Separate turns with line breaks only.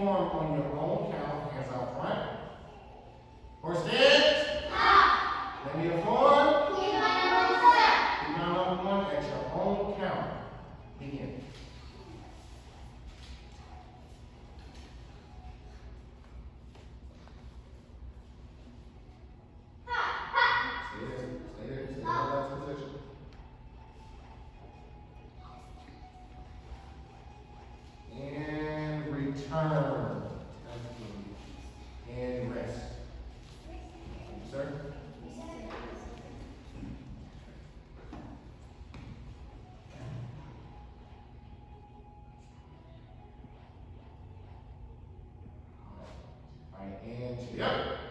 form on your own count, as out front. Horse heads. Up. Let me a form.
Keep my own step.
Keep my one at your own count. Begin. return unto and rest. Sir. And yep.